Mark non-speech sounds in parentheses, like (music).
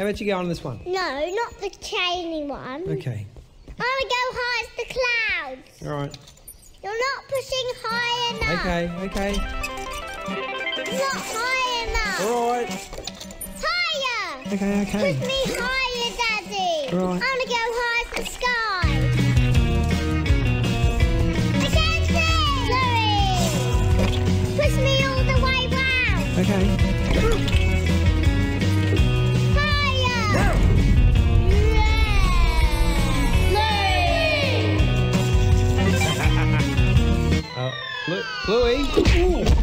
How about you go on this one? No, not the chainy one. Okay. I want to go high as the clouds. All right. You're not pushing high enough. Okay, okay. Not high enough. All right. Higher. Okay, okay. Push me higher, Daddy. Right. I want to go high as the sky. See. Louis. Push me all the way round. Okay. (laughs) Bluey.